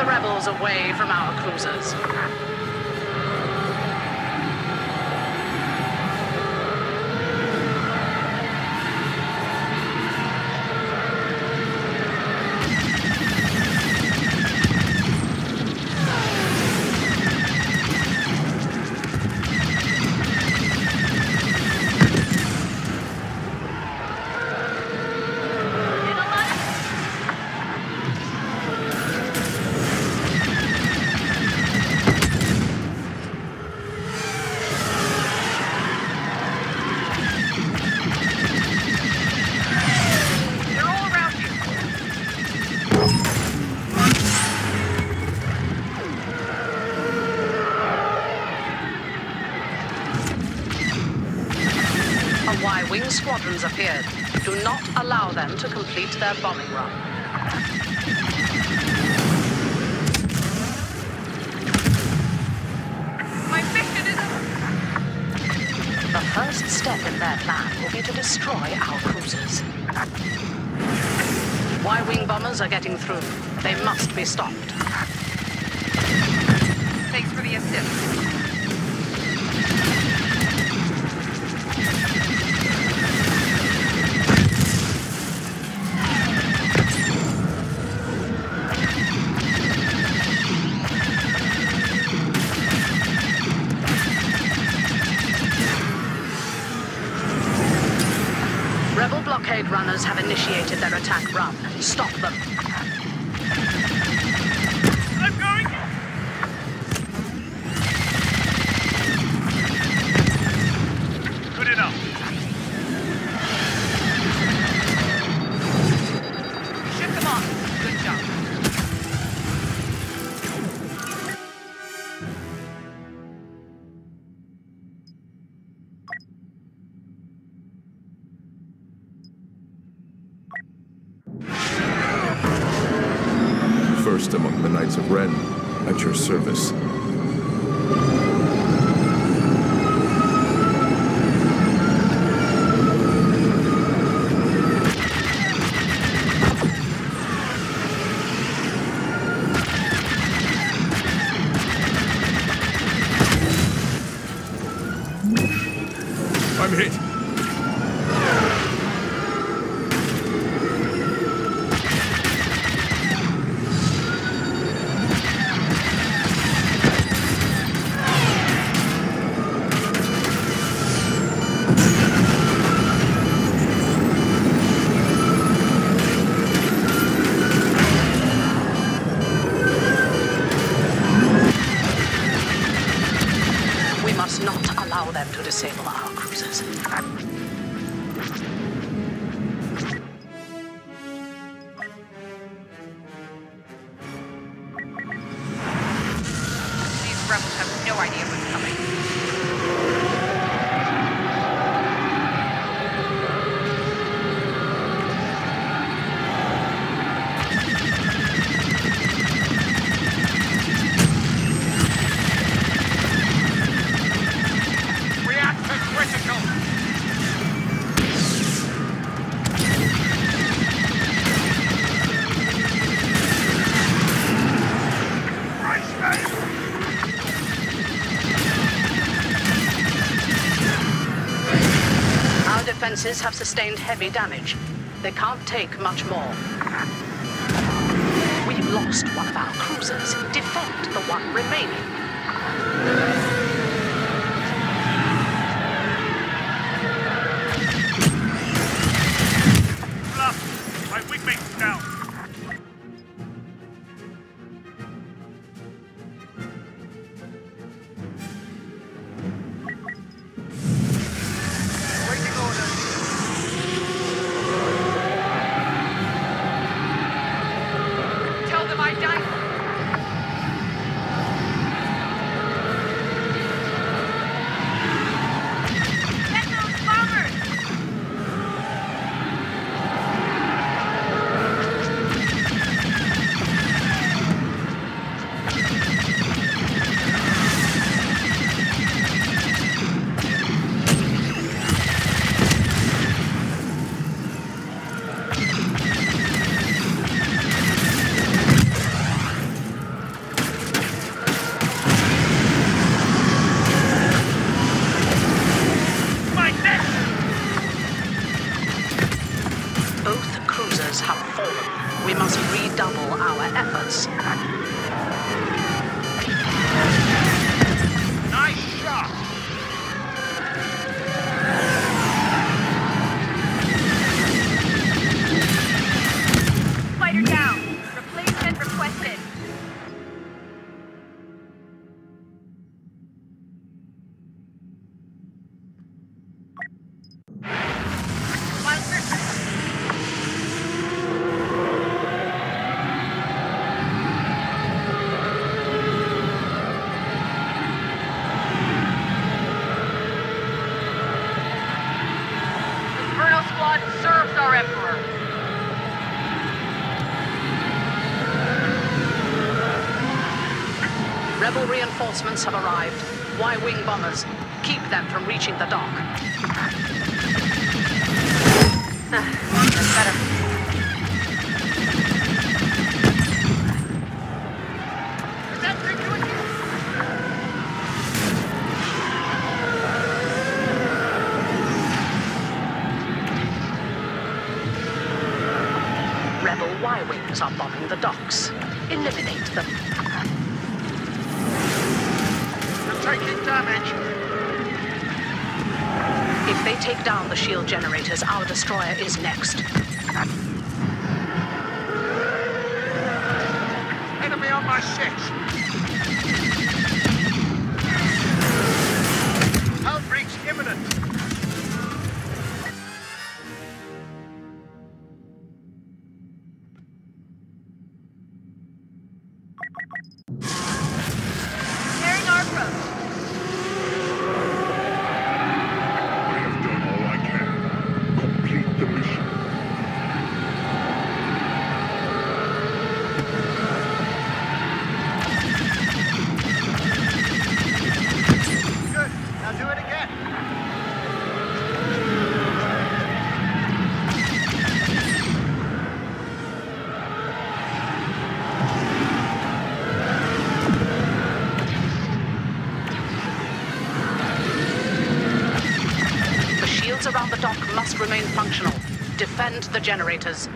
the rebels away from our cruisers. Squadron's appeared. Do not allow them to complete their bombing run. My mission is... The first step in their plan will be to destroy our cruisers. Y-wing bombers are getting through. They must be stopped. Thanks for the assist. Attack run. Stop Ren, at your service. I'm hit. Rebels have no idea what's coming. Have sustained heavy damage. They can't take much more. We've lost one of our cruisers. Defend the one remaining. Rebel reinforcements have arrived. Y-wing bombers. Keep them from reaching the dock. Ah, that's better. generators. Our destroyer is next. the generators.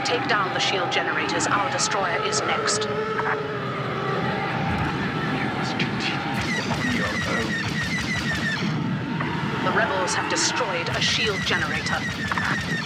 they take down the shield generators, our destroyer is next. The rebels have destroyed a shield generator.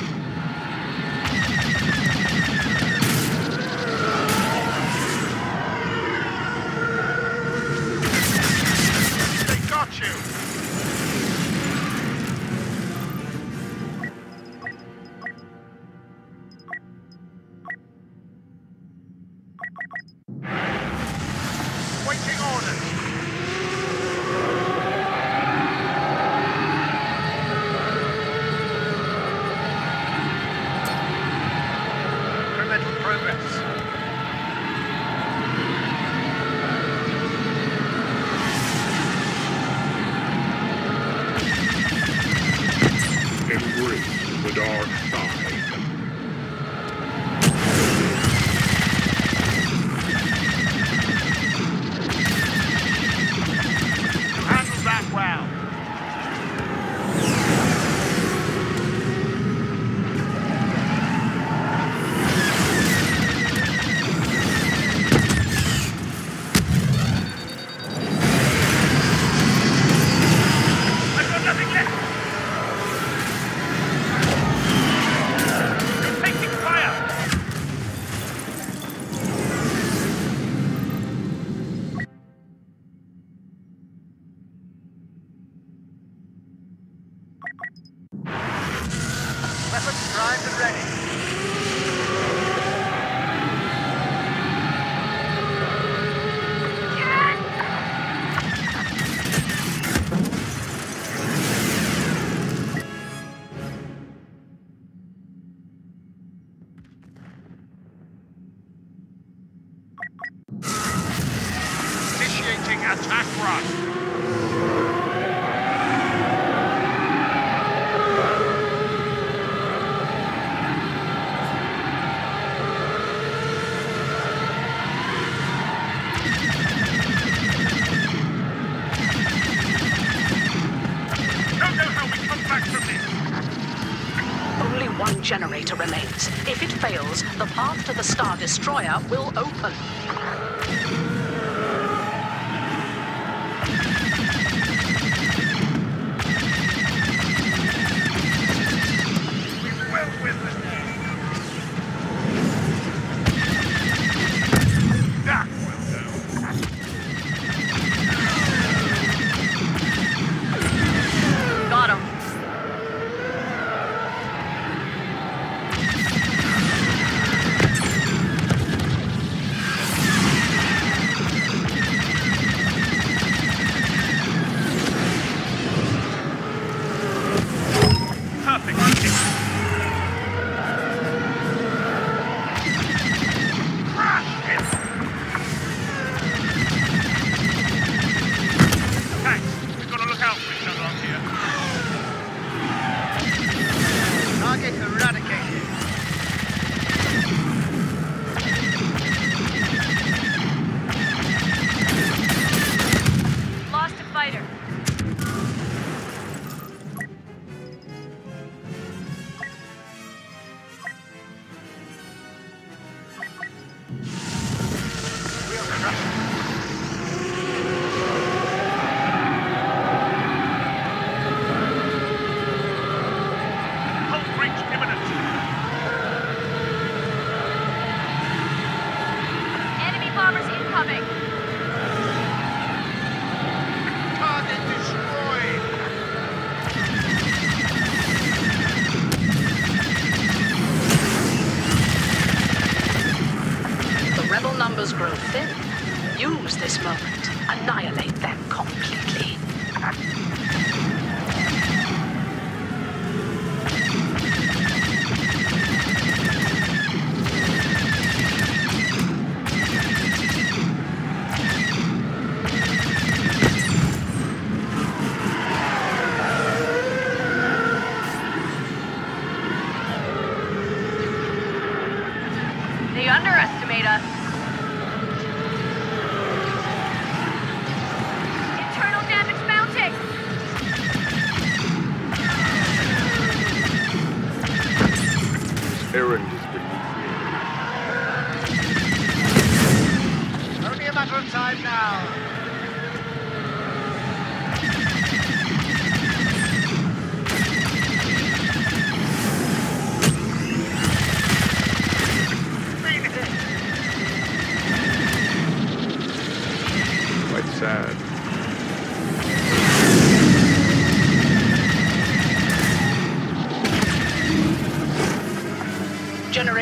Star Destroyer will open.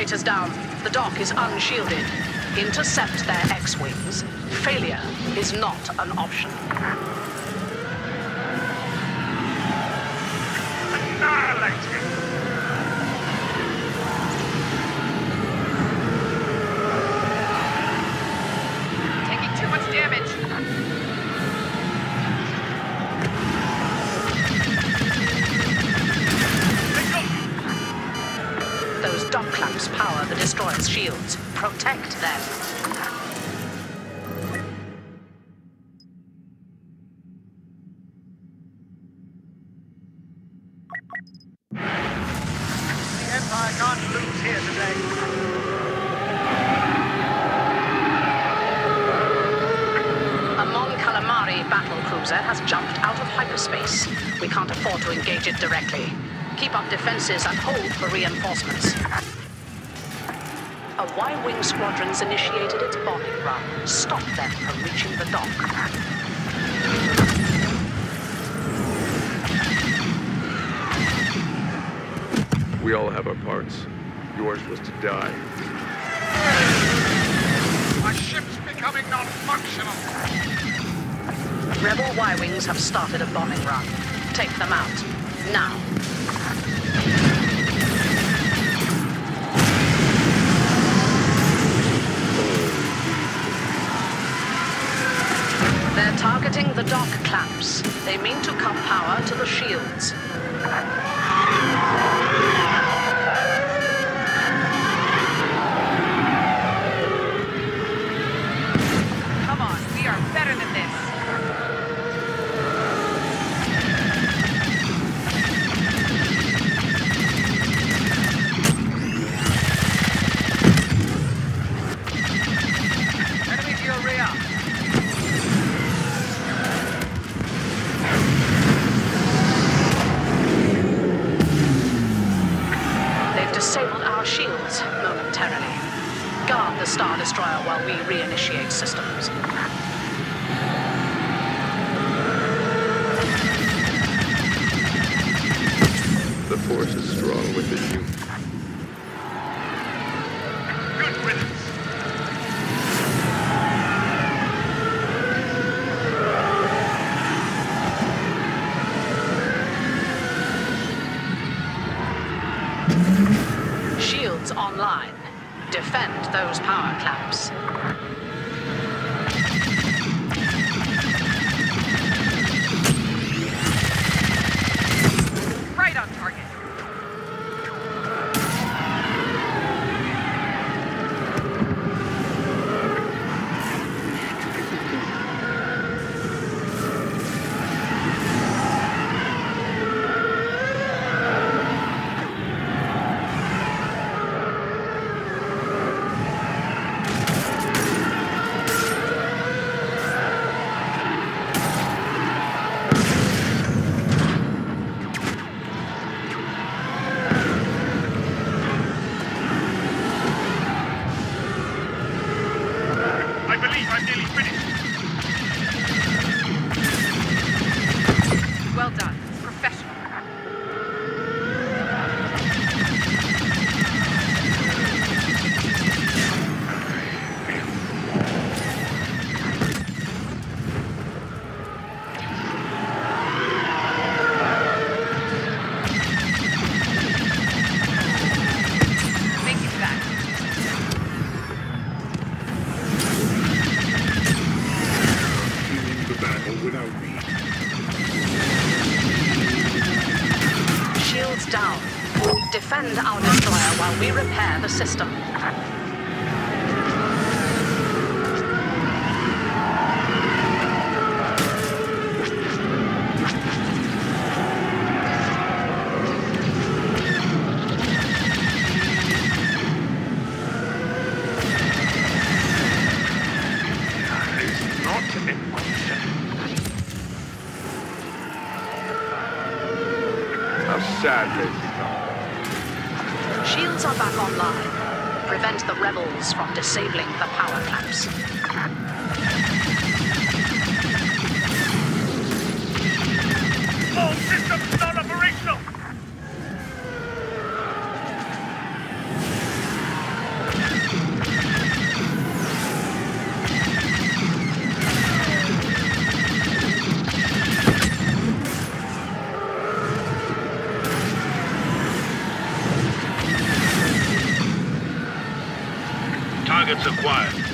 Generators down. The dock is unshielded. Intercept their X-Wings. Failure is not an option. Afford to engage it directly. Keep up defenses and hold for reinforcements. A Y-Wing squadron's initiated its bombing run. Stop them from reaching the dock. We all have our parts. Yours was to die. My ship's becoming non-functional. Rebel Y-Wings have started a bombing run. Take them out. Now. targeting the dock clamps. They mean to cut power to the shields. Shields are back online. Prevent the rebels from disabling the power clamps. targets acquired.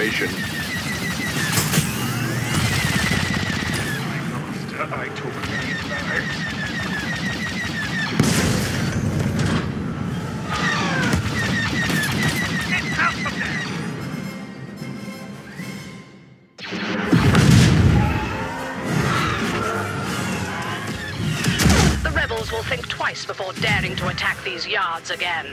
information. I took many lives. will think twice before daring to attack these yards again.